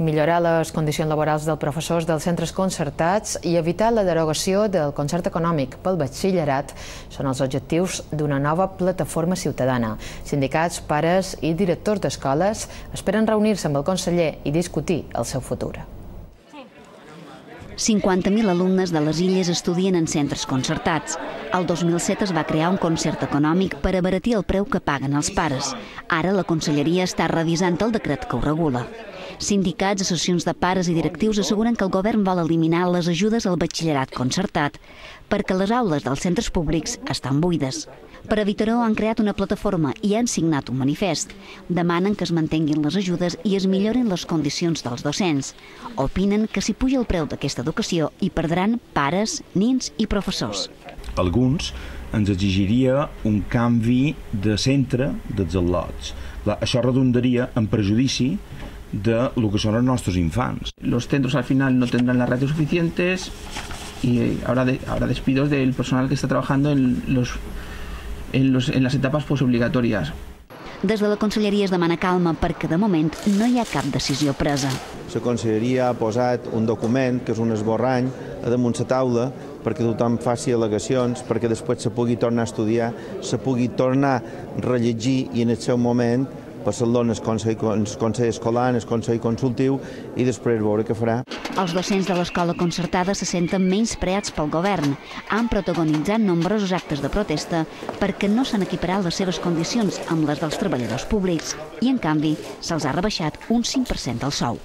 Millorar les condicions laborals dels professors dels centres concertats i evitar la derogació del concert econòmic pel batxillerat són els objectius d'una nova plataforma ciutadana. Sindicats, pares i directors d'escoles esperen reunir-se amb el conseller i discutir el seu futur. 50.000 alumnes de les illes estudien en centres concertats. El 2007 es va crear un concert econòmic per abaratir el preu que paguen els pares. Ara la Conselleria està revisant el decret que ho regula. Sindicats, associacions de pares i directius asseguren que el govern vol eliminar les ajudes al batxillerat concertat perquè les aules dels centres públics estan buides. Per evitar-ho han creat una plataforma i han signat un manifest. Demanen que es mantenguin les ajudes i es millorin les condicions dels docents. Opinen que si puja el preu d'aquesta educació hi perdran pares, nins i professors. Alguns ens exigiria un canvi de centre dels al·lots. Això redundaria en perjudici de lo que son los nuestros infantes. Los centros al final no tendrán las ratios suficientes y habrá, de, habrá despidos del personal que está trabajando en, los, en, los, en las etapas postobligatòries. Des de la Conselleria es demana calma perquè de moment no hi ha cap decisió presa. La Conselleria ha posat un document, que és un esborrany, a damunt la taula perquè tothom faci al·legacions, perquè després se pugui tornar a estudiar, se pugui tornar a rellegir i en el seu moment en el Consell, el Consell Escolar, el Consell Consultiu i després veure què farà. Els docents de l'escola concertada se senten menys preats pel govern. Han protagonitzat nombrosos actes de protesta perquè no s'han equiparat les seves condicions amb les dels treballadors públics i, en canvi, se'ls ha rebaixat un 5% del sou.